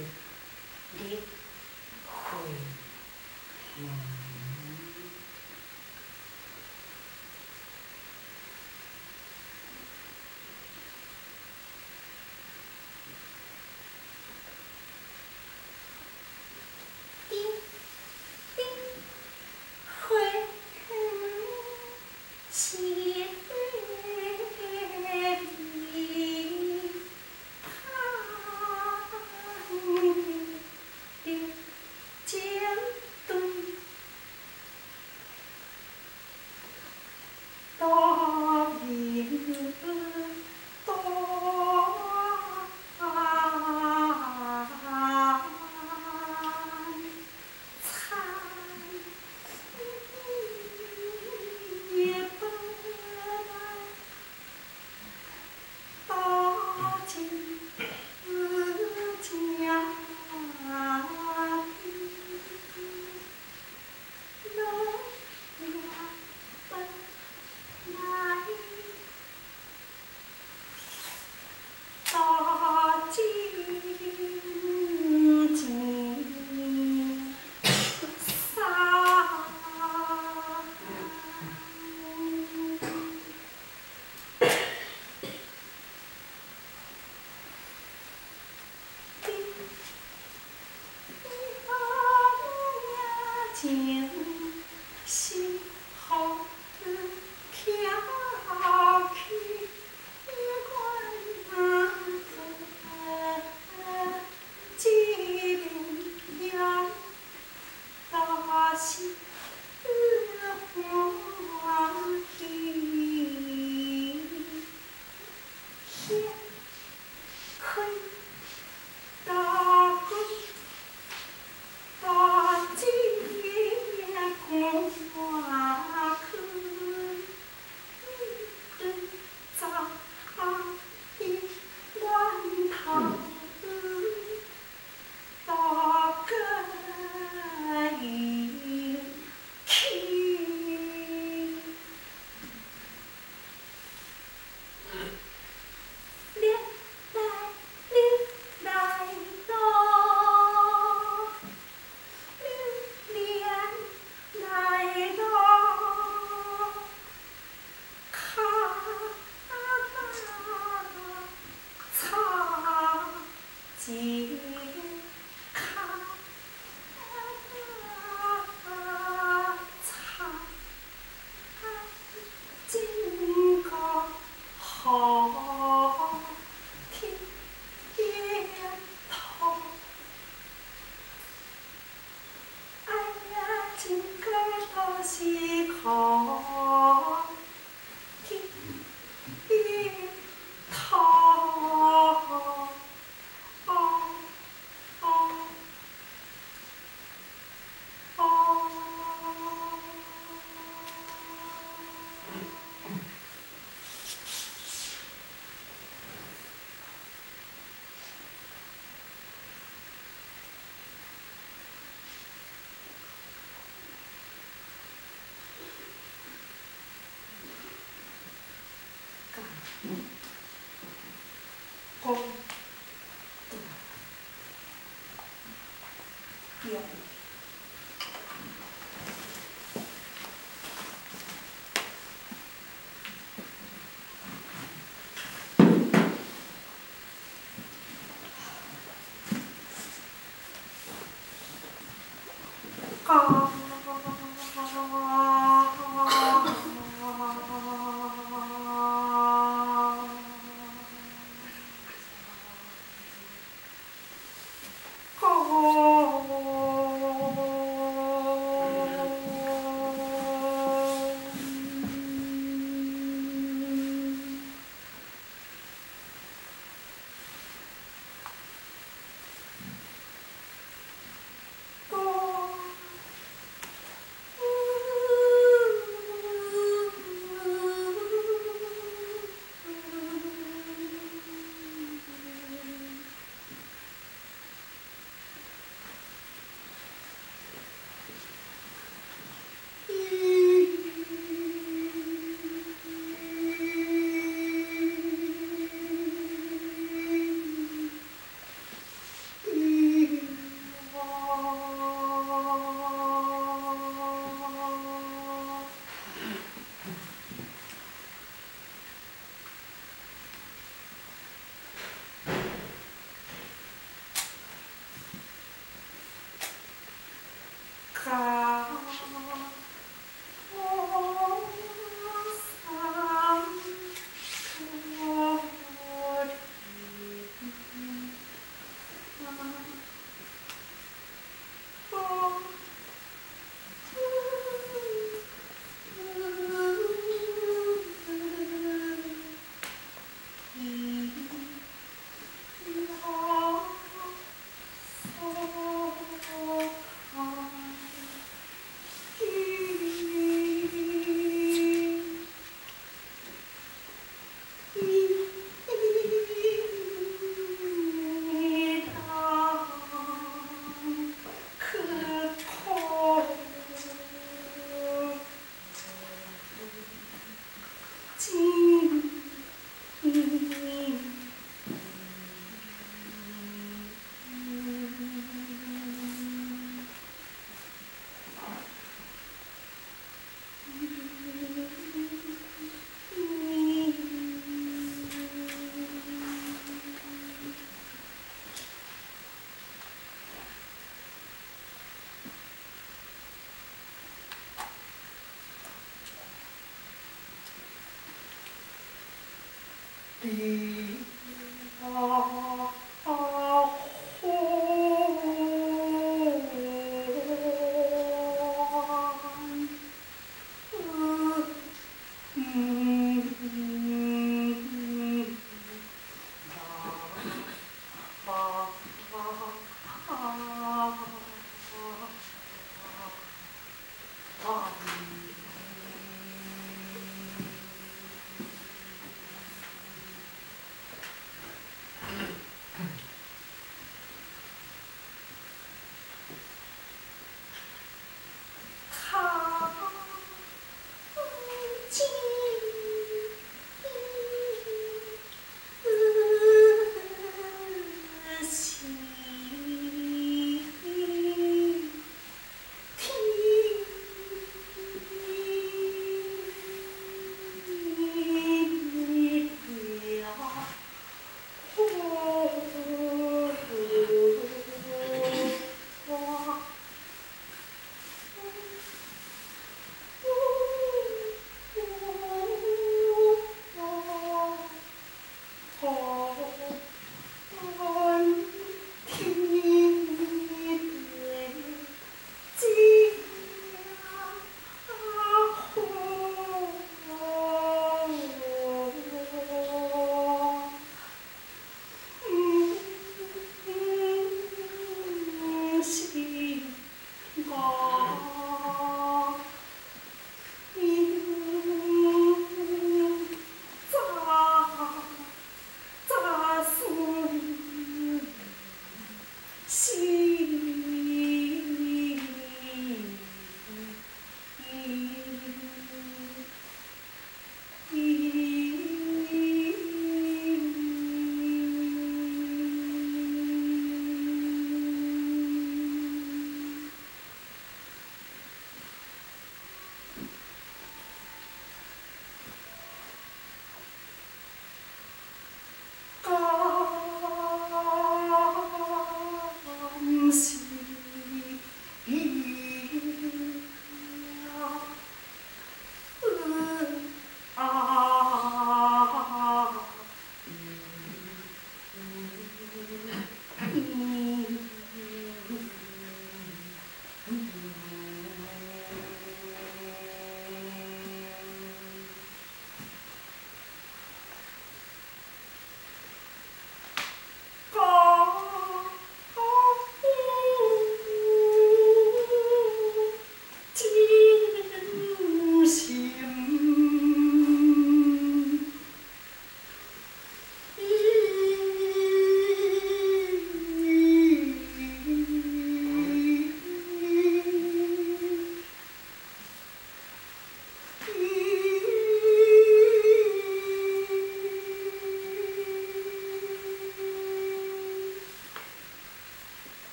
deep, home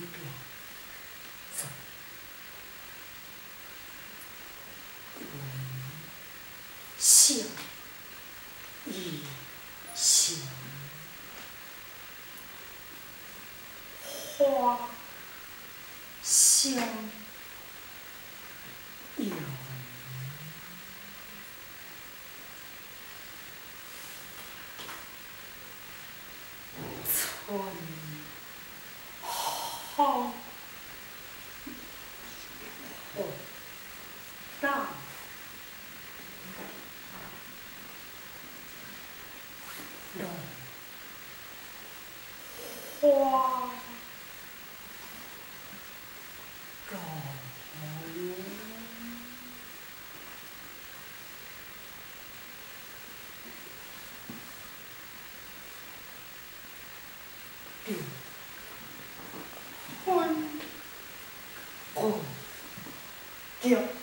一边走一边想一想花香 Hôn Cổ Kiệu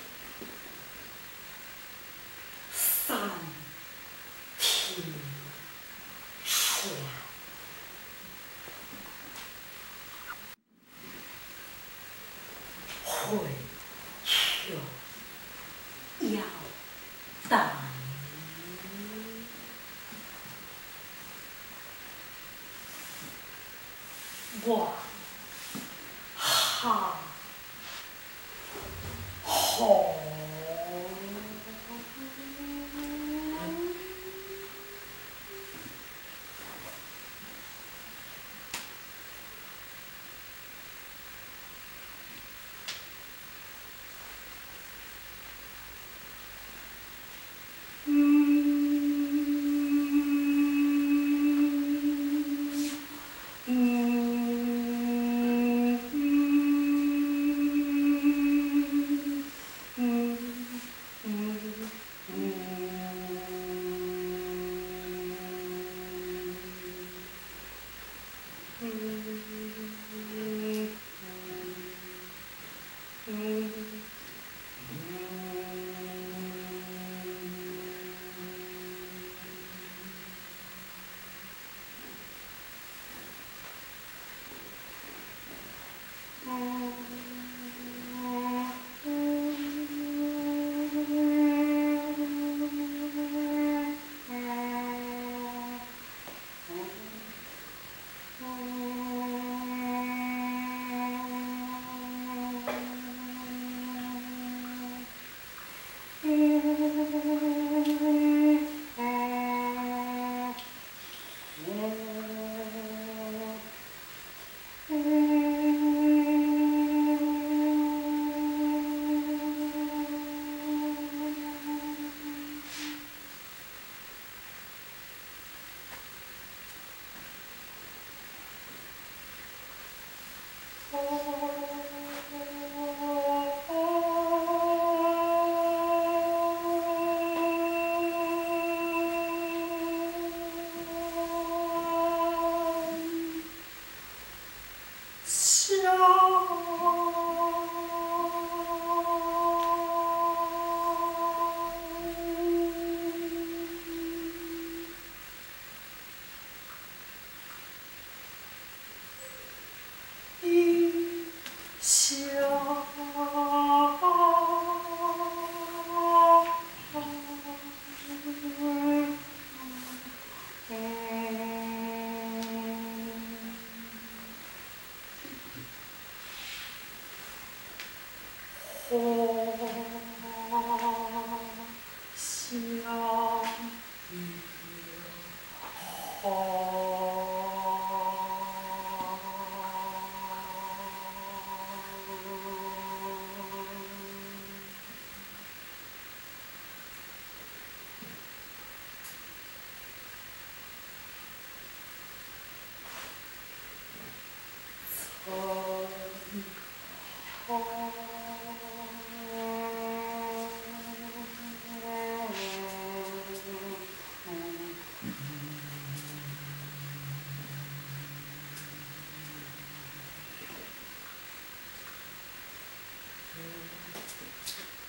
Oh.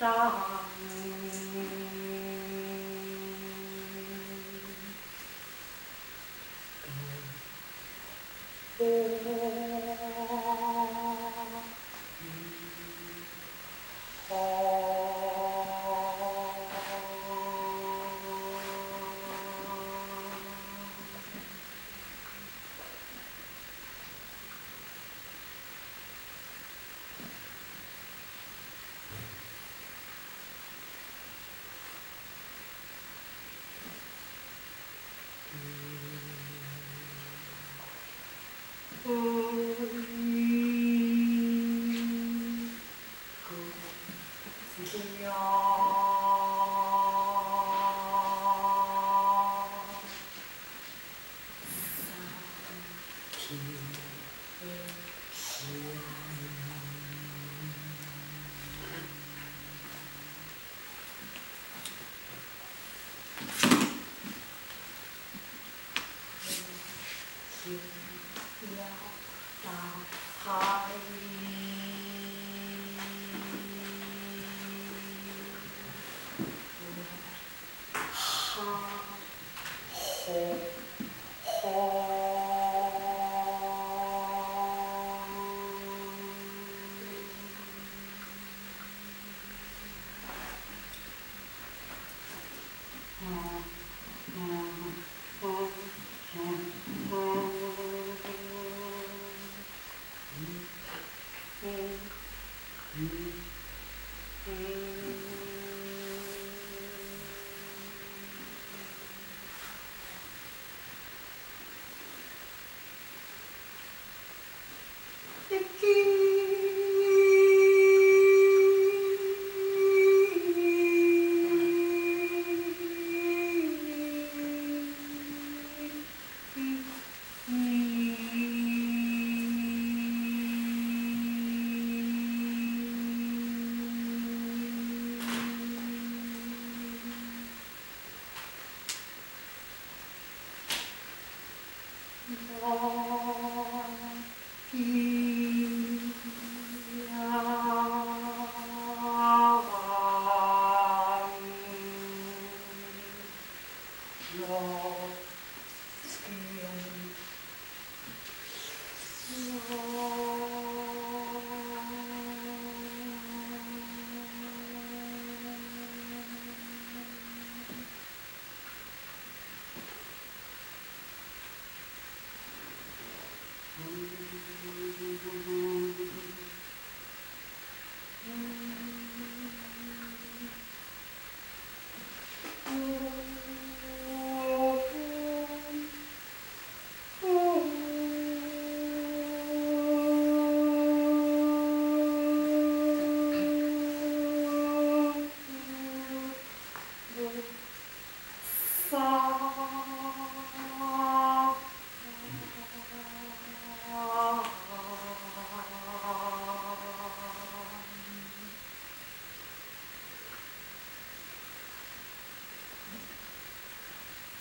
啊。啊好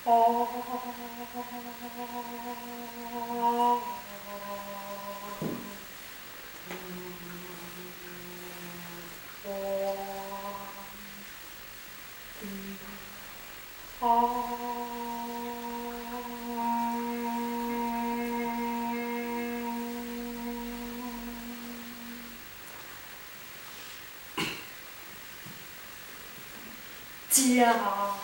Oh. 啊，好。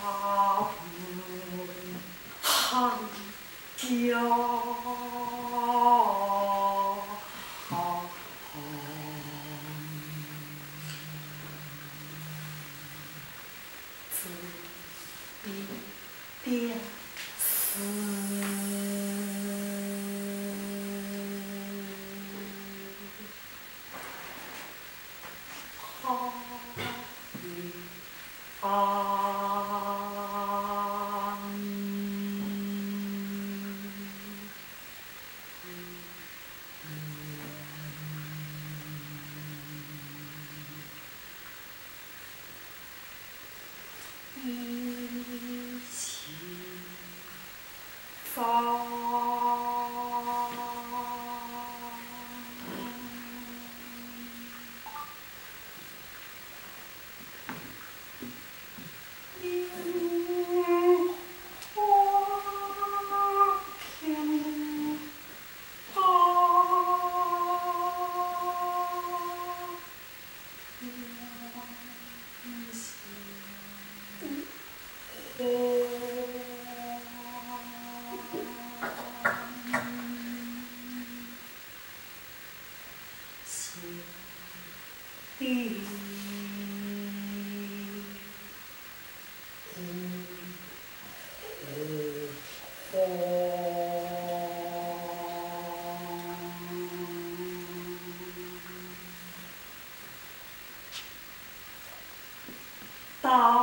Tchau.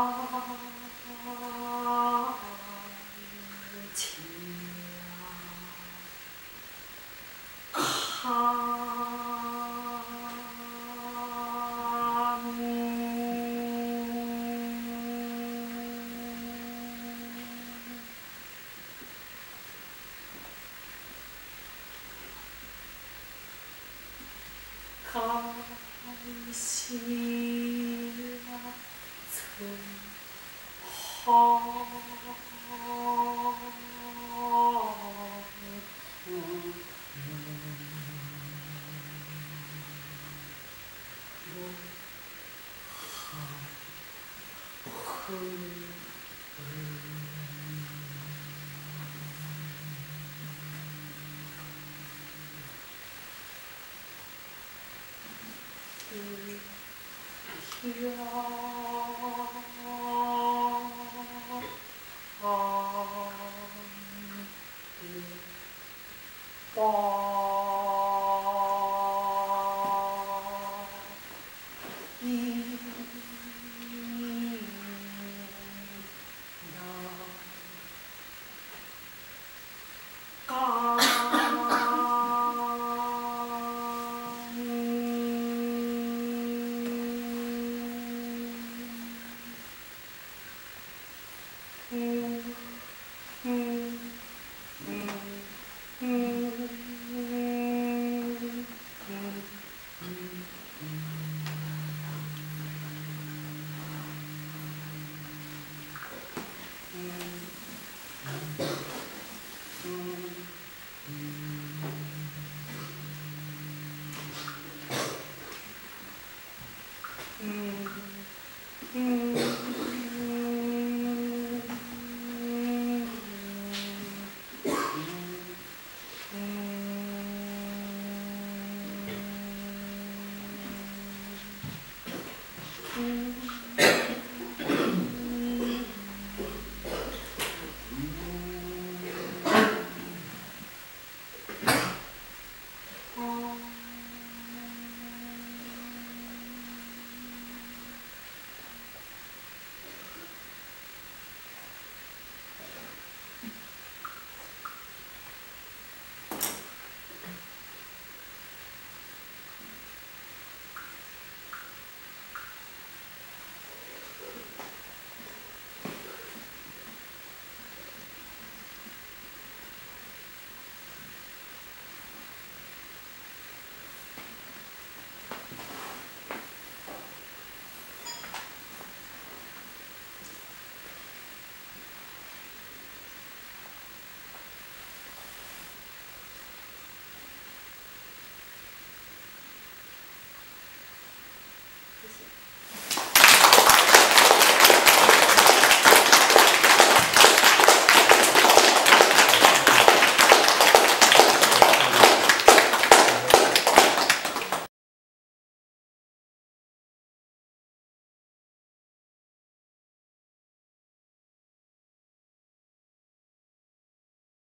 어. Mm.